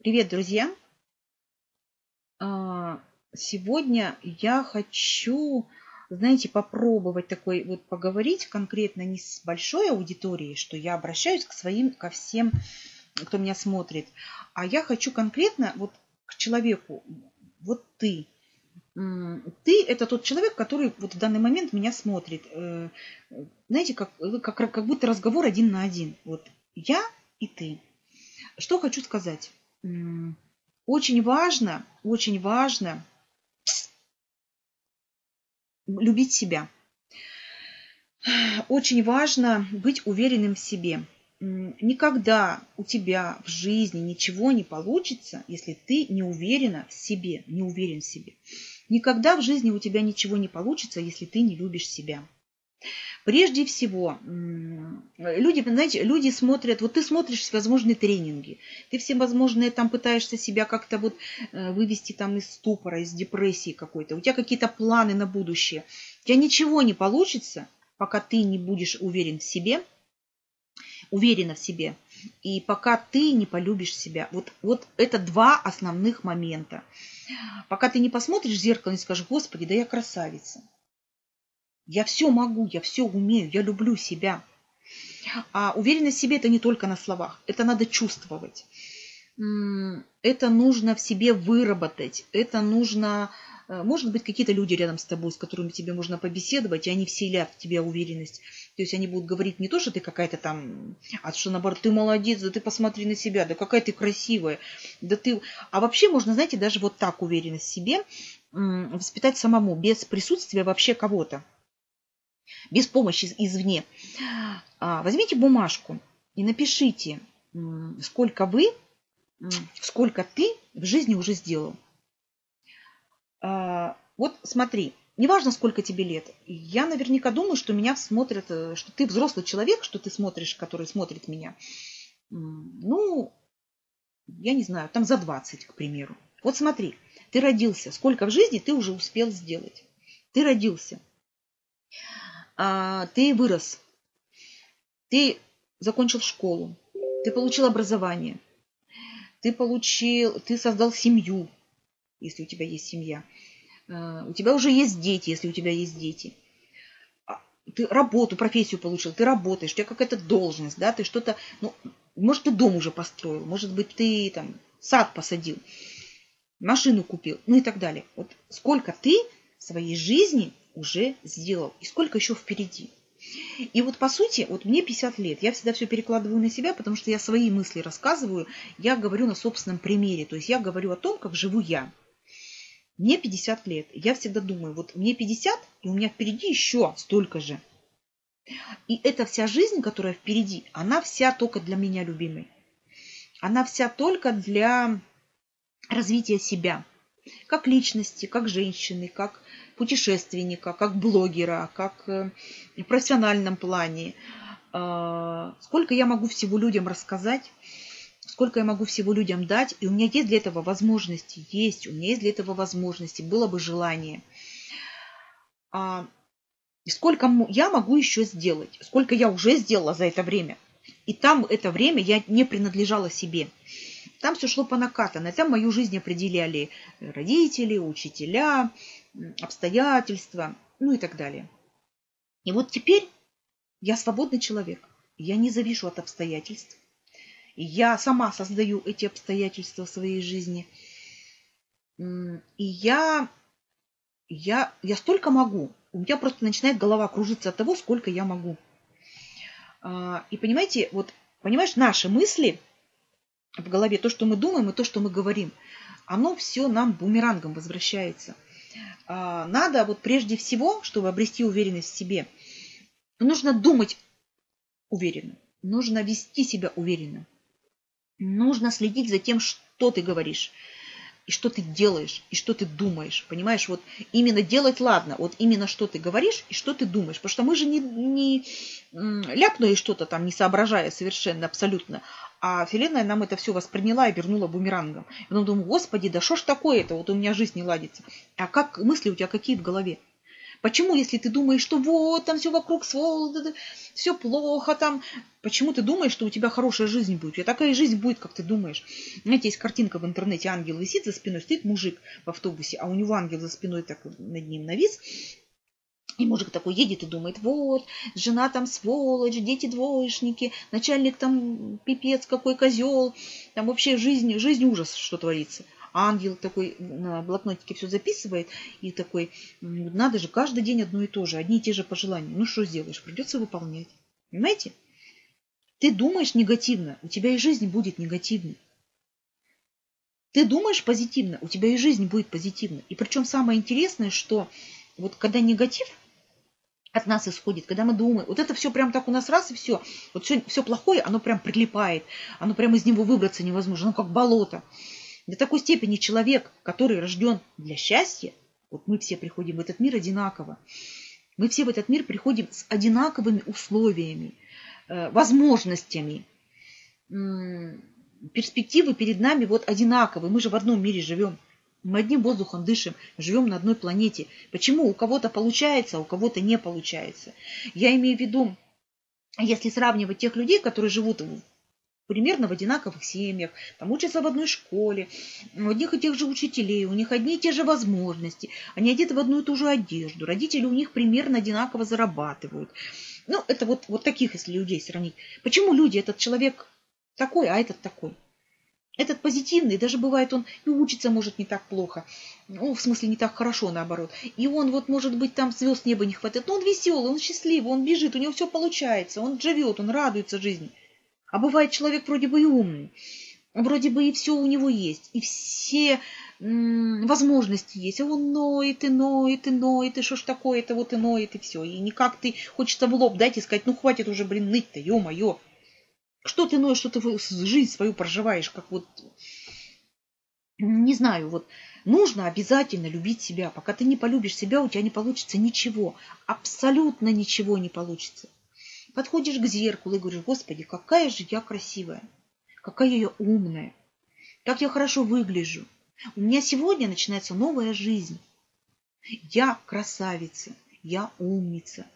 Привет, друзья! А, Сегодня я хочу, знаете, попробовать такой вот поговорить конкретно не с большой аудиторией, что я обращаюсь к своим, ко всем, кто меня смотрит, а я хочу конкретно вот к человеку, вот ты. Ты это тот человек, который вот в данный момент меня смотрит. Э, Знаете, как, как, как будто разговор один на один. Вот я и ты. Что хочу сказать? Очень важно, очень важно любить себя. Очень важно быть уверенным в себе. Никогда у тебя в жизни ничего не получится, если ты не уверена в себе, не уверен в себе. Никогда в жизни у тебя ничего не получится, если ты не любишь себя. Прежде всего, люди, знаете, люди смотрят, вот ты смотришь всевозможные тренинги, ты всевозможные там пытаешься себя как-то вот э, вывести там из ступора, из депрессии какой-то, у тебя какие-то планы на будущее. У тебя ничего не получится, пока ты не будешь уверен в себе, уверена в себе, и пока ты не полюбишь себя. Вот, вот это два основных момента. Пока ты не посмотришь в зеркало и скажешь, Господи, да я красавица. Я все могу, я все умею, я люблю себя. А уверенность в себе это не только на словах, это надо чувствовать. Это нужно в себе выработать, это нужно, э, может быть, какие-то люди рядом с тобой, с которыми тебе можно побеседовать, и они вселят в тебя уверенность. То есть они будут говорить не то, что ты какая-то там, а что наоборот, ты молодец, да ты посмотри на себя, да какая ты красивая, да ты... А вообще можно, знаете, даже вот так уверенность в себе воспитать самому, без присутствия вообще кого-то без помощи извне. А, Возьмите бумажку и напишите, сколько вы, сколько ты в жизни уже сделал. А, Вот смотри, неважно, сколько тебе лет, я наверняка думаю, что меня смотрят, э, что ты взрослый человек, что ты смотришь, который смотрит меня. Ну, я не знаю, там за 20, к примеру. Вот смотри, ты родился, сколько в жизни ты уже успел сделать. Ты родился, ты вырос, ты закончил школу, ты получил образование, ты получил, ты создал семью, если у тебя есть семья, А, у тебя уже есть дети, если у тебя есть дети, А, ты работу, профессию получил, ты работаешь, у тебя какая-то должность, да, ты что-то, ну, может, ты дом уже построил, может быть, ты там сад посадил, машину купил, ну и так далее. Вот сколько ты своей жизни уже сделал и сколько еще впереди. И вот по сути, вот мне 50 лет, я всегда все перекладываю на себя, потому что я свои мысли рассказываю, я говорю на собственном примере, то есть я говорю о том, как живу я. Мне 50 лет, я всегда думаю, вот мне 50, и у меня впереди еще столько же. И эта вся жизнь, которая впереди, она вся только для меня любимой. Она вся только для развития себя. Как личности, как женщины, как путешественника, как блогера, как э, в профессиональном плане. А, Сколько я могу всего людям рассказать, сколько я могу всего людям дать, и у меня есть для этого возможности, есть, у меня есть для этого возможности, было бы желание. А, И сколько я могу еще сделать, сколько я уже сделала за это время. И там это время я не принадлежала себе. Там все шло по накатанной. Там мою жизнь определяли родители, учителя, обстоятельства, ну и так далее. И вот теперь я свободный человек. Я не завишу от обстоятельств. И я сама создаю эти обстоятельства в своей жизни. И я, я, я столько могу. У меня просто начинает голова кружиться от того, сколько я могу. А, И понимаете, вот, понимаешь, наши мысли в голове, то, что мы думаем и то, что мы говорим, оно все нам бумерангом возвращается. А, Надо вот прежде всего, чтобы обрести уверенность в себе, нужно думать уверенно, нужно вести себя уверенно, нужно следить за тем, что ты говоришь, и что ты делаешь, и что ты думаешь. Понимаешь, вот именно делать ладно, вот именно что ты говоришь и что ты думаешь. Потому что мы же не, не ляпнули что-то там, не соображая совершенно, абсолютно. А Вселенная нам это все восприняла и вернула бумерангом. И потом думаю, господи, да что ж такое-то, вот у меня жизнь не ладится. А как мысли у тебя какие в голове? Почему, если ты думаешь, что вот там все вокруг сволочь, все плохо там, почему ты думаешь, что у тебя хорошая жизнь будет? У тебя такая жизнь будет, как ты думаешь. Знаете, есть картинка в интернете, ангел висит за спиной, стоит мужик в автобусе, а у него ангел за спиной так над ним навис, и мужик такой едет и думает, вот, жена там сволочь, дети двоечники, начальник там пипец какой козел, там вообще жизнь, жизнь ужас, что творится. А ангел такой на блокнотике все записывает и такой, надо же, каждый день одно и то же, одни и те же пожелания. Ну что сделаешь, придется выполнять. Понимаете? Ты думаешь негативно, у тебя и жизнь будет негативной. Ты думаешь позитивно, у тебя и жизнь будет позитивна. И причем самое интересное, что вот когда негатив от нас исходит, когда мы думаем, вот это все прям так у нас раз и все, вот все, все плохое, оно прям прилипает, оно прям из него выбраться невозможно, оно как болото. До такой степени человек, который рожден для счастья, вот мы все приходим в этот мир одинаково, мы все в этот мир приходим с одинаковыми условиями, э, возможностями, перспективы перед нами вот одинаковые, мы же в одном мире живем. Мы одним воздухом дышим, живем на одной планете. Почему у кого-то получается, а у кого-то не получается? Я имею в виду, если сравнивать тех людей, которые живут примерно в одинаковых семьях, там учатся в одной школе, у одних и тех же учителей, у них одни и те же возможности, они одеты в одну и ту же одежду, родители у них примерно одинаково зарабатывают. Ну, это вот, вот таких, если людей сравнить. Почему люди, этот человек такой, а этот такой? Этот позитивный, даже бывает он и учится может не так плохо, ну, в смысле не так хорошо наоборот. И он вот может быть там звезд неба не хватает, но он веселый, он счастливый, он бежит, у него все получается, он живет, он радуется жизни. А бывает человек вроде бы и умный, вроде бы и все у него есть, и все возможности есть, а он ноет и ноет и ноет, и что ж такое, это вот и ноет, и все. И никак ты хочется в лоб дать и сказать, ну хватит уже, блин, ныть-то, ё-моё. Что ты ноешь, что ты жизнь свою проживаешь, как вот, не знаю, вот нужно обязательно любить себя. Пока ты не полюбишь себя, у тебя не получится ничего, абсолютно ничего не получится. Подходишь к зеркалу и говоришь, господи, какая же я красивая, какая я умная, как я хорошо выгляжу. У меня сегодня начинается новая жизнь. Я красавица, я умница,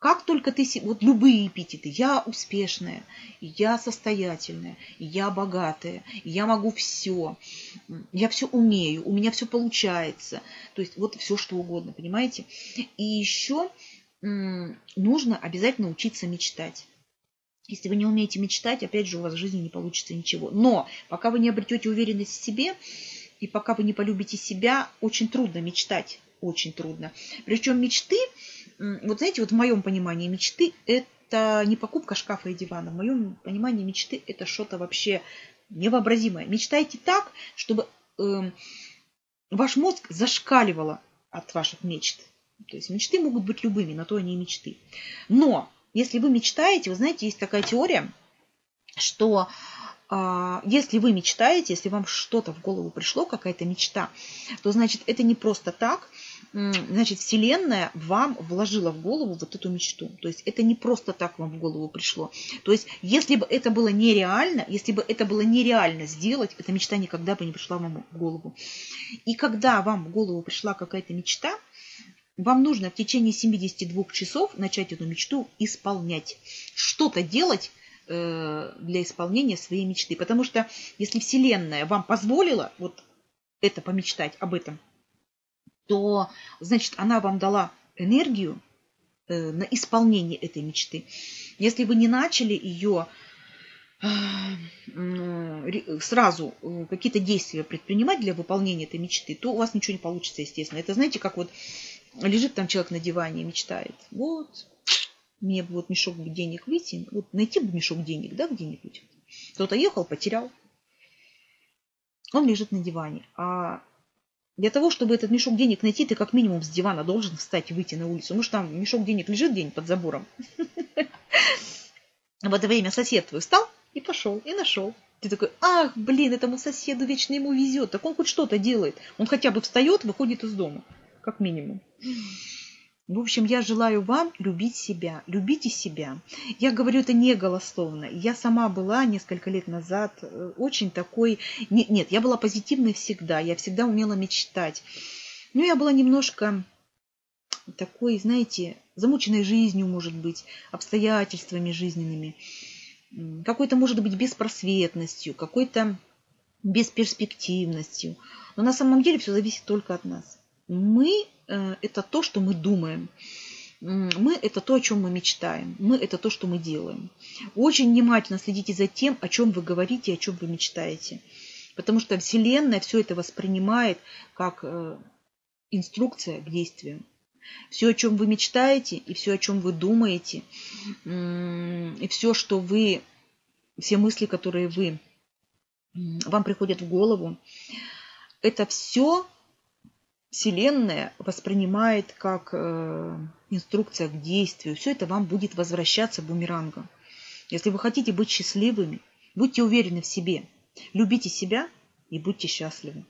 как только ты, вот любые эпитеты, я успешная, я состоятельная, я богатая, я могу все, я все умею, у меня все получается. То есть вот все что угодно, понимаете? И еще нужно обязательно учиться мечтать. Если вы не умеете мечтать, опять же, у вас в жизни не получится ничего. Но пока вы не обретете уверенность в себе, и пока вы не полюбите себя, очень трудно мечтать. Очень трудно. Причем мечты вот знаете, вот в моем понимании мечты это не покупка шкафа и дивана. В моем понимании мечты это что-то вообще невообразимое. Мечтайте так, чтобы э, ваш мозг зашкаливало от ваших мечт. То есть мечты могут быть любыми, на то они и мечты. Но если вы мечтаете, вы знаете, есть такая теория, что э, если вы мечтаете, если вам что-то в голову пришло, какая-то мечта, то значит это не просто так, значит, Вселенная вам вложила в голову вот эту мечту. То есть это не просто так вам в голову пришло. То есть если бы это было нереально, если бы это было нереально сделать, эта мечта никогда бы не пришла вам в голову. И когда вам в голову пришла какая-то мечта, вам нужно в течение 72 часов начать эту мечту исполнять. Что-то делать э, для исполнения своей мечты. Потому что если Вселенная вам позволила вот это помечтать об этом, то, значит, она вам дала энергию э, на исполнение этой мечты. Если вы не начали ее э, сразу э, какие-то действия предпринимать для выполнения этой мечты, то у вас ничего не получится, естественно. Это знаете, как вот лежит там человек на диване и мечтает. Вот, мне бы вот мешок денег выйти, вот найти бы мешок денег, да, где-нибудь. Кто-то ехал, потерял. Он лежит на диване. А для того, чтобы этот мешок денег найти, ты как минимум с дивана должен встать и выйти на улицу. Ну что там мешок денег лежит где-нибудь под забором. В это время сосед твой встал и пошел, и нашел. Ты такой, ах, блин, этому соседу вечно ему везет. Так он хоть что-то делает. Он хотя бы встает, выходит из дома. Как минимум. В общем, я желаю вам любить себя. Любите себя. Я говорю это не голословно. Я сама была несколько лет назад э, очень такой... Нет, я была позитивной всегда. Я всегда умела мечтать. Но я была немножко такой, знаете, замученной жизнью, может быть, обстоятельствами жизненными, какой-то, может быть, беспросветностью, какой-то бесперспективностью. Но на самом деле все зависит только от нас. Мы это то, что мы думаем. Мы – это то, о чем мы мечтаем. Мы – это то, что мы делаем. Очень внимательно следите за тем, о чем вы говорите, о чем вы мечтаете. Потому что Вселенная все это воспринимает как э, инструкция к действию. Все, о чем вы мечтаете, и все, о чем вы думаете, и все, что вы, все мысли, которые вы, вам приходят в голову, это все Вселенная воспринимает как э, инструкция к действию. Все это вам будет возвращаться бумерангом. Если вы хотите быть счастливыми, будьте уверены в себе, любите себя и будьте счастливы.